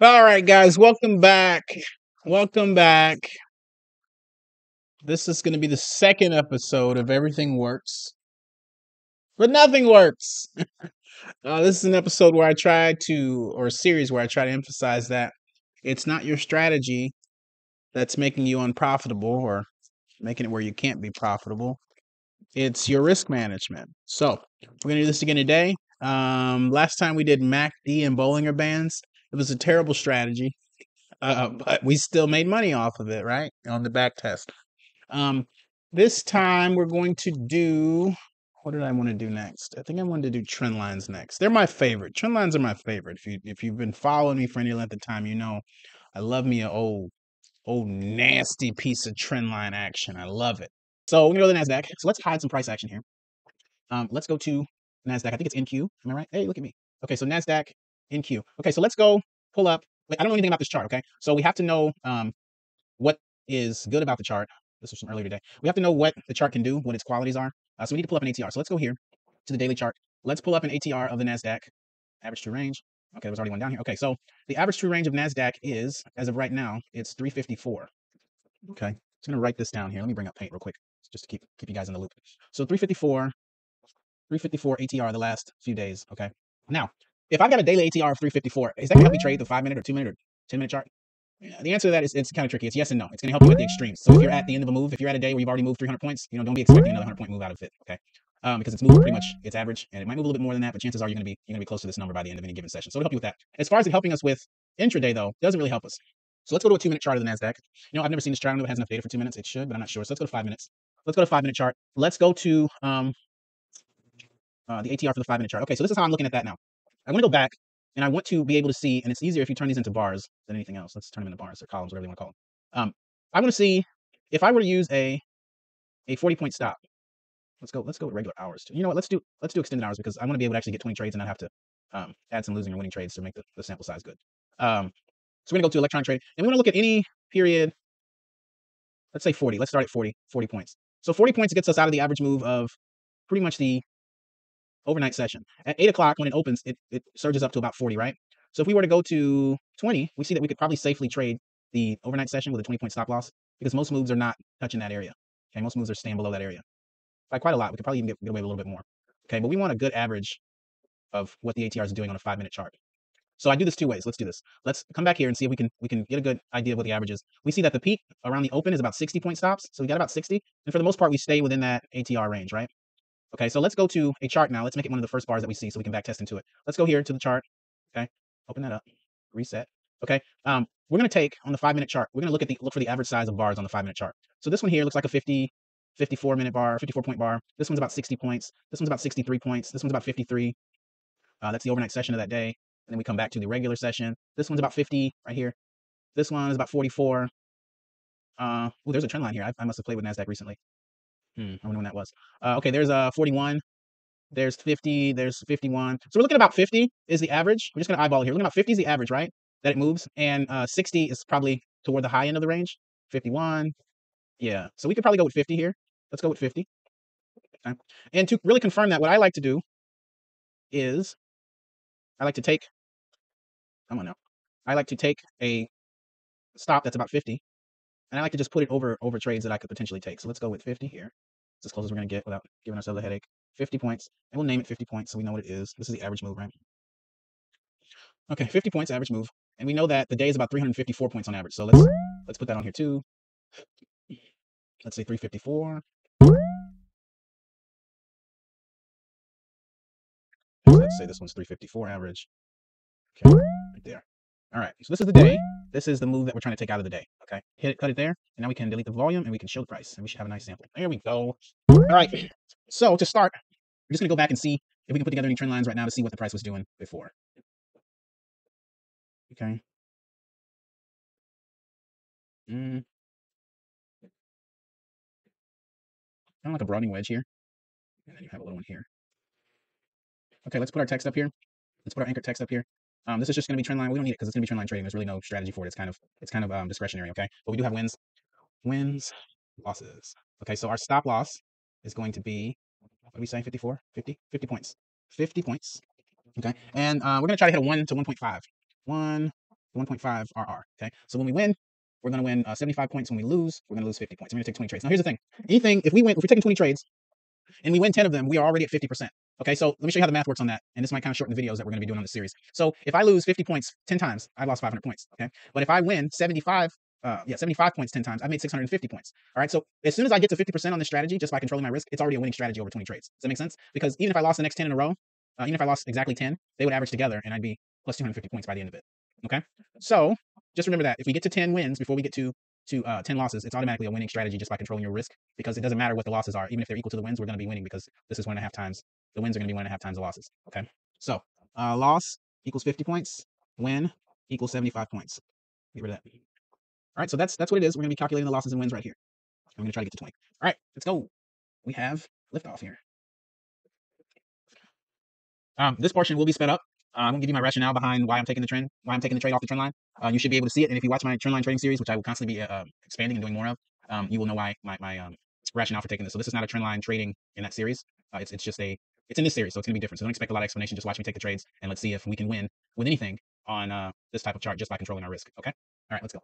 All right, guys, welcome back. Welcome back. This is going to be the second episode of Everything Works, but nothing works. uh, this is an episode where I try to, or a series where I try to emphasize that it's not your strategy that's making you unprofitable or making it where you can't be profitable. It's your risk management. So we're going to do this again today. Um, last time we did MACD and Bollinger Bands. It was a terrible strategy, uh, but we still made money off of it, right? On the back test. Um, this time we're going to do. What did I want to do next? I think I wanted to do trend lines next. They're my favorite. Trend lines are my favorite. If you if you've been following me for any length of time, you know I love me an old old nasty piece of trend line action. I love it. So we're gonna go to the Nasdaq. So let's hide some price action here. Um, let's go to Nasdaq. I think it's NQ. Am I right? Hey, look at me. Okay, so Nasdaq NQ. Okay, so let's go pull up. Wait, I don't know anything about this chart. Okay, so we have to know um, what is good about the chart. This was from earlier today. We have to know what the chart can do, what its qualities are. Uh, so we need to pull up an ATR. So let's go here to the daily chart. Let's pull up an ATR of the Nasdaq average true range. Okay, there was already one down here. Okay, so the average true range of Nasdaq is, as of right now, it's 354. Okay, I'm just gonna write this down here. Let me bring up paint real quick, just to keep keep you guys in the loop. So 354, 354 ATR the last few days. Okay, now if I've got a daily ATR of 354, is that gonna help me trade the five minute or two minute or 10 minute chart? Yeah, the answer to that is it's kind of tricky. It's yes and no. It's going to help you at the extremes. So if you're at the end of a move, if you're at a day where you've already moved 300 points, you know, don't be expecting another 100 point move out of it. Okay, um, because it's moved pretty much its average, and it might move a little bit more than that, but chances are you're going to be you're going to be close to this number by the end of any given session. So it'll help you with that. As far as it helping us with intraday though, doesn't really help us. So let's go to a two minute chart of the Nasdaq. You know, I've never seen this chart. I don't know if it has enough data for two minutes. It should, but I'm not sure. So let's go to five minutes. Let's go to five minute chart. Let's go to um, uh, the ATR for the five minute chart. Okay, so this is how I'm looking at that now. I want to go back and I want to be able to see, and it's easier if you turn these into bars than anything else. Let's turn them into bars or columns, whatever you want to call them. Um, I want to see if I were to use a a 40 point stop. Let's go. Let's go with regular hours. Too. You know what? Let's do let's do extended hours because I want to be able to actually get 20 trades and not have to um, add some losing or winning trades to make the, the sample size good. Um, so we're gonna go to electronic trade, and we want to look at any period. Let's say 40. Let's start at 40. 40 points. So 40 points gets us out of the average move of pretty much the overnight session. At 8 o'clock, when it opens, it, it surges up to about 40, right? So if we were to go to 20, we see that we could probably safely trade the overnight session with a 20 point stop loss because most moves are not touching that area. Okay, most moves are staying below that area by quite a lot. We could probably even get, get away with a little bit more. Okay, but we want a good average of what the ATR is doing on a five minute chart. So I do this two ways. Let's do this. Let's come back here and see if we can we can get a good idea of what the average is. We see that the peak around the open is about 60 point stops. So we got about 60. And for the most part, we stay within that ATR range, right? Okay, so let's go to a chart now. Let's make it one of the first bars that we see so we can back test into it. Let's go here to the chart. Okay, open that up, reset. Okay, um, we're gonna take on the five minute chart. We're gonna look at the look for the average size of bars on the five minute chart. So this one here looks like a 50, 54 minute bar, 54 point bar. This one's about 60 points. This one's about 63 points. This one's about 53. Uh, that's the overnight session of that day. And then we come back to the regular session. This one's about 50 right here. This one is about 44. Uh, oh, there's a trend line here. I, I must have played with Nasdaq recently. Hmm, I know when that was. Uh, okay, there's a uh, 41. There's 50. There's 51. So we're looking at about 50 is the average. We're just to eyeball it here. We're looking about 50 is the average, right? That it moves. And uh, 60 is probably toward the high end of the range. 51. Yeah. So we could probably go with 50 here. Let's go with 50. Okay. And to really confirm that, what I like to do is I like to take, come on now. I like to take a stop that's about 50 and I like to just put it over over trades that I could potentially take. So let's go with 50 here. It's as close as we're going to get without giving ourselves a headache. 50 points, and we'll name it 50 points so we know what it is. This is the average move, right? Okay, 50 points average move, and we know that the day is about 354 points on average. So let's let's put that on here too. Let's say 354. Let's say this one's 354 average. Okay, right there. All right, so this is the day. This is the move that we're trying to take out of the day. Okay, hit it, cut it there, and now we can delete the volume and we can show the price, and we should have a nice sample. There we go. All right, so to start, we're just gonna go back and see if we can put together any trend lines right now to see what the price was doing before. Okay. Mm. Kind of like a broadening wedge here, and then you have a little one here. Okay, let's put our text up here. Let's put our anchor text up here. Um, this is just going to be trend line. We don't need it because it's going to be trend line trading. There's really no strategy for it. It's kind of it's kind of um, discretionary. Okay, but we do have wins, wins, losses. Okay, so our stop loss is going to be what are we saying? 54, 50, 50 points, 50 points. Okay, and uh, we're going to try to hit a one to 1.5, one 1.5 RR. Okay. So when we win, we're going to win uh, 75 points. When we lose, we're going to lose 50 points. I'm going to take 20 trades. Now, here's the thing. Anything, if we win, if we're taking 20 trades and we win 10 of them, we are already at 50%. Okay. So let me show you how the math works on that. And this might kind of shorten the videos that we're going to be doing on the series. So if I lose 50 points 10 times, I lost 500 points. Okay. But if I win 75 uh, yeah, 75 points 10 times. I made 650 points. All right. So as soon as I get to 50% on this strategy, just by controlling my risk, it's already a winning strategy over 20 trades. Does that make sense? Because even if I lost the next 10 in a row, uh, even if I lost exactly 10, they would average together and I'd be plus 250 points by the end of it. Okay. So just remember that if we get to 10 wins before we get to to uh, 10 losses, it's automatically a winning strategy just by controlling your risk because it doesn't matter what the losses are. Even if they're equal to the wins, we're going to be winning because this is one and a half times. The wins are going to be one and a half times the losses. Okay. So uh, loss equals 50 points. Win equals 75 points. Get rid of that. All right, so that's that's what it is. We're going to be calculating the losses and wins right here. I'm going to try to get to 20. All right, let's go. We have liftoff here. Um, this portion will be sped up. Uh, I'm to give you my rationale behind why I'm taking the trend, why I'm taking the trade off the trend line. Uh, you should be able to see it. And if you watch my trend line trading series, which I will constantly be uh, expanding and doing more of, um, you will know why my, my um, rationale for taking this. So this is not a trend line trading in that series. Uh, it's, it's just a, it's in this series, so it's to be different. So don't expect a lot of explanation. Just watch me take the trades and let's see if we can win with anything on uh, this type of chart just by controlling our risk. Okay. All right, let's go.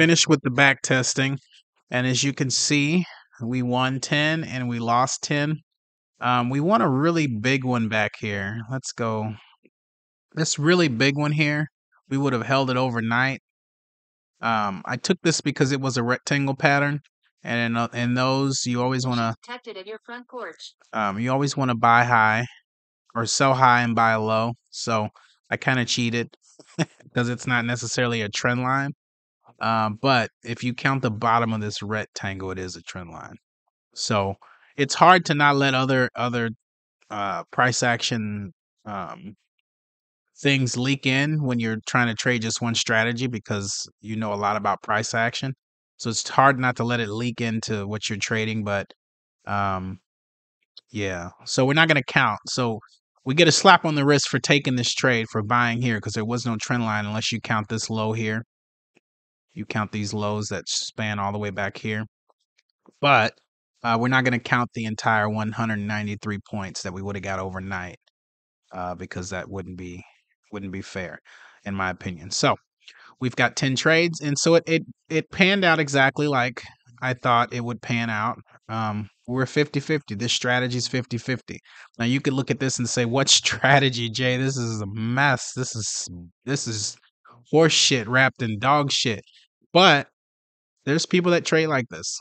Finished with the back testing. And as you can see, we won 10 and we lost 10. Um, we want a really big one back here. Let's go. This really big one here, we would have held it overnight. Um, I took this because it was a rectangle pattern. And in, uh, in those, you always want to Protected in your front porch. um, you always want to buy high or sell high and buy low. So I kind of cheated because it's not necessarily a trend line. Um, but if you count the bottom of this rectangle, it is a trend line. So it's hard to not let other other uh, price action um, things leak in when you're trying to trade just one strategy because you know a lot about price action. So it's hard not to let it leak into what you're trading, but um yeah. So we're not going to count. So we get a slap on the wrist for taking this trade for buying here because there was no trend line unless you count this low here. You count these lows that span all the way back here. But uh, we're not going to count the entire 193 points that we would have got overnight uh, because that wouldn't be wouldn't be fair, in my opinion. So we've got 10 trades, and so it it, it panned out exactly like I thought it would pan out. Um, we're 50 50. This strategy is 50 50. Now you could look at this and say, What strategy, Jay? This is a mess. This is this is horse shit wrapped in dog shit. But there's people that trade like this.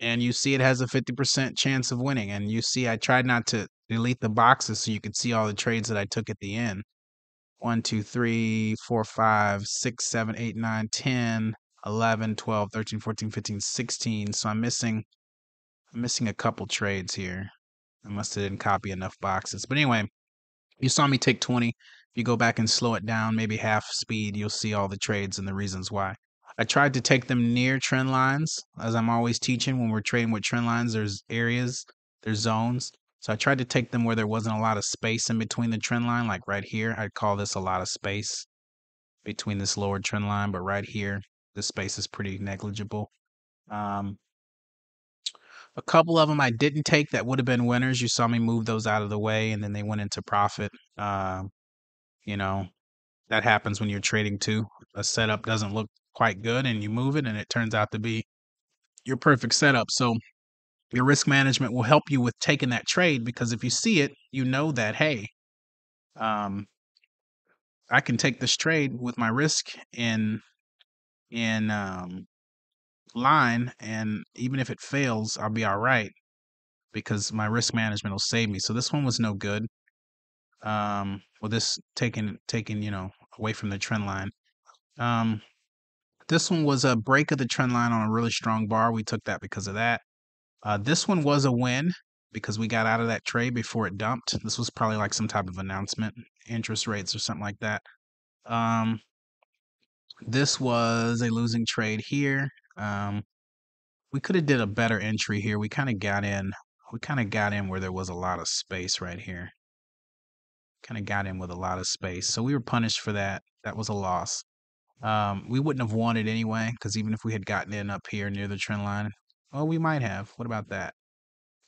And you see it has a 50% chance of winning. And you see I tried not to delete the boxes so you could see all the trades that I took at the end. 1, 2, 3, 4, 5, 6, 7, 8, 9, 10, 11, 12, 13, 14, 15, 16. So I'm missing I'm missing a couple trades here. I must have didn't copy enough boxes. But anyway, you saw me take 20. If you go back and slow it down, maybe half speed, you'll see all the trades and the reasons why. I tried to take them near trend lines, as I'm always teaching when we're trading with trend lines, there's areas, there's zones. So I tried to take them where there wasn't a lot of space in between the trend line, like right here. I'd call this a lot of space between this lower trend line, but right here, the space is pretty negligible. Um, a couple of them I didn't take that would have been winners. You saw me move those out of the way, and then they went into profit. Uh, you know, that happens when you're trading too. A setup doesn't look quite good, and you move it, and it turns out to be your perfect setup. So your risk management will help you with taking that trade because if you see it, you know that hey, um, I can take this trade with my risk in in um, line, and even if it fails, I'll be all right because my risk management will save me. So this one was no good. Um, with this taking taking you know away from the trend line. Um, this one was a break of the trend line on a really strong bar. We took that because of that. Uh, this one was a win because we got out of that trade before it dumped. This was probably like some type of announcement, interest rates or something like that. Um, this was a losing trade here. Um, we could have did a better entry here. We kind of got in. We kind of got in where there was a lot of space right here. Kind of got in with a lot of space. So we were punished for that. That was a loss. Um, we wouldn't have won it anyway, because even if we had gotten in up here near the trend line, well, we might have. What about that?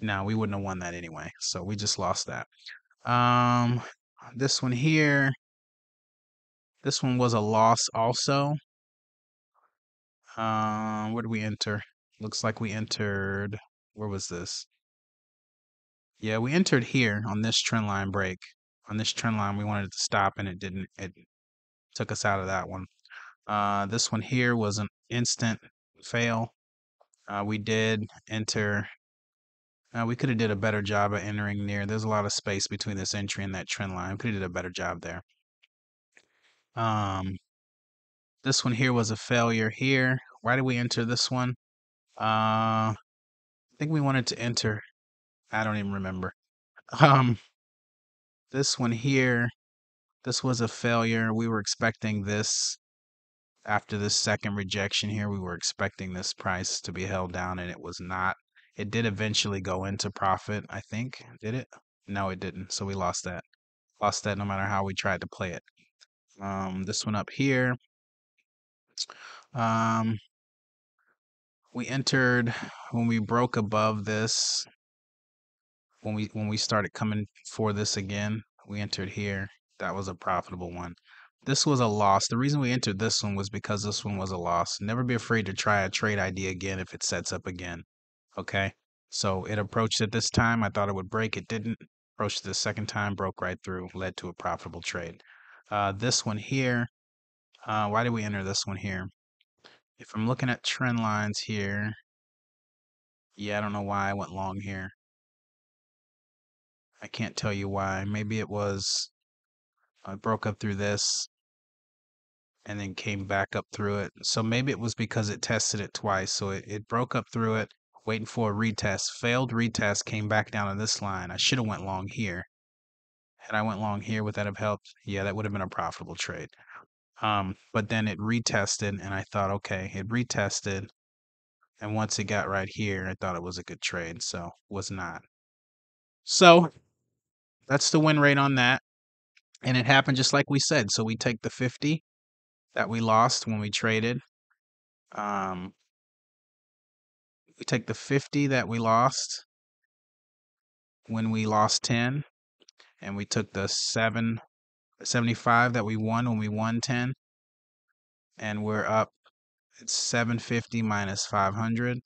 No, we wouldn't have won that anyway. So we just lost that. Um, this one here, this one was a loss also. Um, where did we enter? Looks like we entered. Where was this? Yeah, we entered here on this trend line break. On this trend line, we wanted to stop, and it didn't. It took us out of that one. Uh, this one here was an instant fail. Uh, we did enter. Uh, we could have did a better job of entering near. There's a lot of space between this entry and that trend line. Could have did a better job there. Um, this one here was a failure here. Why did we enter this one? Uh, I think we wanted to enter. I don't even remember. Um, this one here, this was a failure. We were expecting this after this second rejection here, we were expecting this price to be held down and it was not. It did eventually go into profit, I think. Did it? No, it didn't. So we lost that. Lost that no matter how we tried to play it. Um, this one up here. Um, we entered when we broke above this. When we when we started coming for this again, we entered here. That was a profitable one. This was a loss. The reason we entered this one was because this one was a loss. Never be afraid to try a trade idea again if it sets up again. Okay? So it approached it this time. I thought it would break. It didn't. Approached it the second time, broke right through, led to a profitable trade. Uh, this one here, uh, why did we enter this one here? If I'm looking at trend lines here, yeah, I don't know why I went long here. I can't tell you why. Maybe it was I broke up through this and then came back up through it. So maybe it was because it tested it twice. So it, it broke up through it, waiting for a retest, failed retest, came back down to this line. I should have went long here. Had I went long here, would that have helped? Yeah, that would have been a profitable trade. Um, but then it retested, and I thought, okay, it retested, and once it got right here, I thought it was a good trade, so was not. So that's the win rate on that, and it happened just like we said. So we take the 50 that we lost when we traded. Um, we take the 50 that we lost when we lost 10 and we took the 7 75 that we won when we won 10 and we're up it's 750 minus 500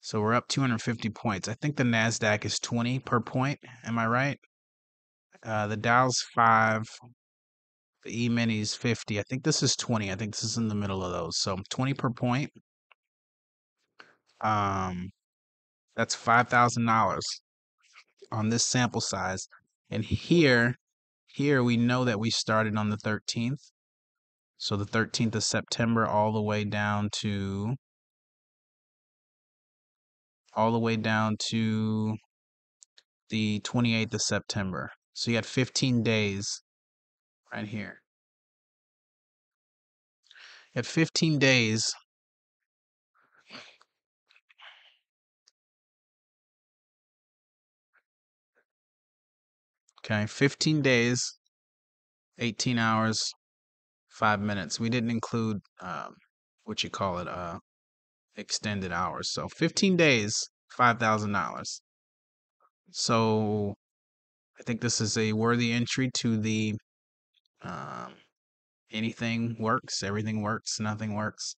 so we're up 250 points i think the nasdaq is 20 per point am i right uh, the dow's 5 the e-mini's 50 i think this is 20 i think this is in the middle of those so 20 per point um that's $5000 on this sample size and here here we know that we started on the 13th so the 13th of September all the way down to all the way down to the 28th of September. So you had 15 days right here. At 15 days Okay, 15 days, 18 hours, five minutes. We didn't include um, what you call it, uh, extended hours. So 15 days, five thousand dollars. So I think this is a worthy entry to the um, anything works, everything works, nothing works.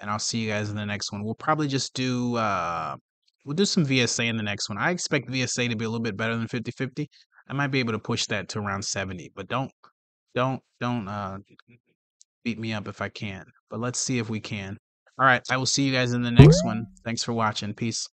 And I'll see you guys in the next one. We'll probably just do uh, we'll do some VSA in the next one. I expect VSA to be a little bit better than 50-50. I might be able to push that to around 70, but don't don't don't uh beat me up if I can. But let's see if we can. All right, I will see you guys in the next one. Thanks for watching. Peace.